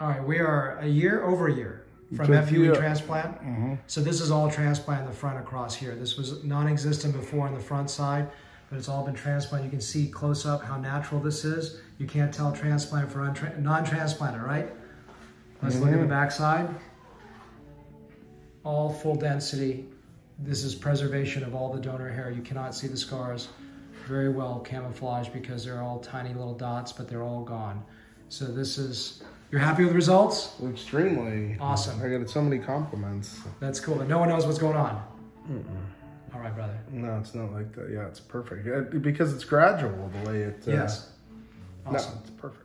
All right, we are a year over a year from FUE you- transplant. Mm-hmm. So this is all transplant in the front across here. This was non-existent before on the front side, but it's all been transplant. You can see close up how natural this is. You can't tell transplant for untra- non-transplanted, right? Let's look at the mm-hmm. back side. All full density. This is preservation of all the donor hair. You cannot see the scars. Very well camouflaged because they're all tiny little dots, but they're all gone. So this is, you're happy with the results? Extremely. Awesome. I got so many compliments. That's cool. But no one knows what's going on. All right, brother. No, it's not like that. Yeah, it's perfect. Because it's gradual the way it. Uh, Yes. No, Awesome. it's perfect.